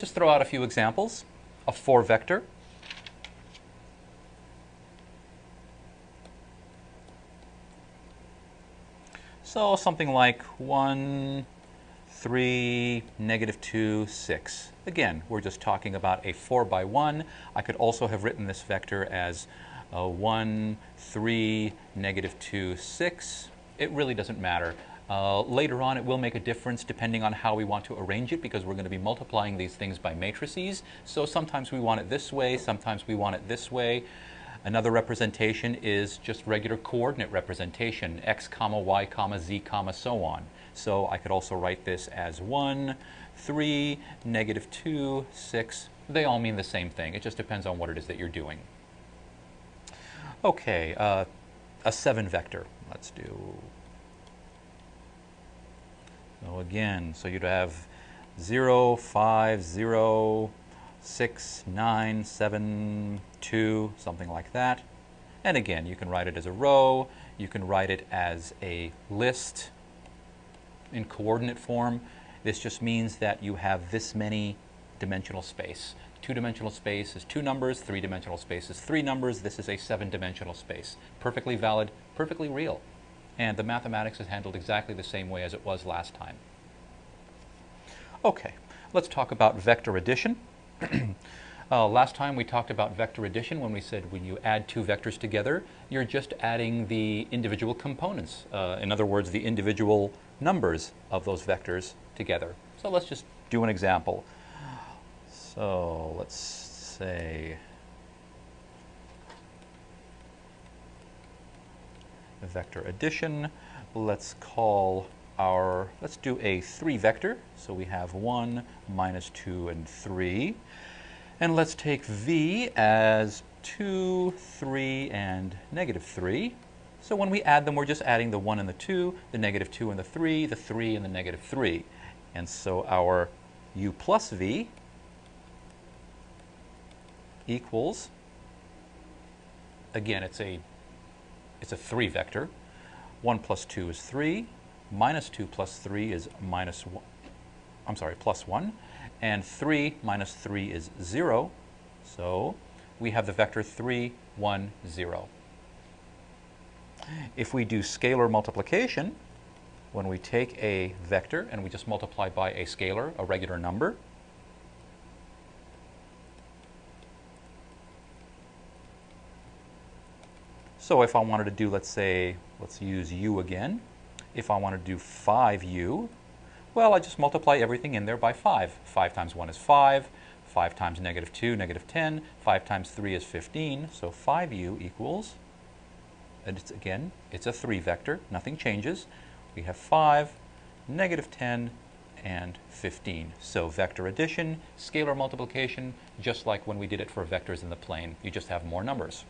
Just throw out a few examples. A 4 vector. So something like 1, 3, negative 2, 6. Again, we're just talking about a 4 by 1. I could also have written this vector as uh, 1, 3, negative 2, 6. It really doesn't matter. Uh, later on, it will make a difference depending on how we want to arrange it because we're going to be multiplying these things by matrices. So sometimes we want it this way, sometimes we want it this way. Another representation is just regular coordinate representation, x comma y comma z comma so on. So I could also write this as 1, 3, negative 2, 6. They all mean the same thing. It just depends on what it is that you're doing. Okay, uh, a 7 vector. Let's do so again, so you'd have 0, 5, 0, 6, 9, 7, 2, something like that. And again, you can write it as a row, you can write it as a list in coordinate form. This just means that you have this many dimensional space. Two-dimensional space is two numbers, three-dimensional space is three numbers. This is a seven-dimensional space. Perfectly valid, perfectly real and the mathematics is handled exactly the same way as it was last time. Okay, let's talk about vector addition. uh, last time we talked about vector addition when we said when you add two vectors together, you're just adding the individual components. Uh, in other words, the individual numbers of those vectors together. So let's just do an example. So let's say vector addition. Let's call our, let's do a 3 vector. So we have 1, minus 2, and 3. And let's take v as 2, 3, and negative 3. So when we add them, we're just adding the 1 and the 2, the negative 2 and the 3, the 3 and the negative 3. And so our u plus v equals, again, it's a it's a 3 vector. 1 plus 2 is 3. Minus 2 plus 3 is minus 1. I'm sorry, plus 1. And 3 minus 3 is 0. So we have the vector 3, 1, 0. If we do scalar multiplication, when we take a vector and we just multiply by a scalar, a regular number, So if I wanted to do, let's say, let's use u again. If I want to do 5u, well, I just multiply everything in there by 5. 5 times 1 is 5. 5 times negative 2, negative 10. 5 times 3 is 15. So 5u equals, and it's again, it's a 3 vector. Nothing changes. We have 5, negative 10, and 15. So vector addition, scalar multiplication, just like when we did it for vectors in the plane. You just have more numbers.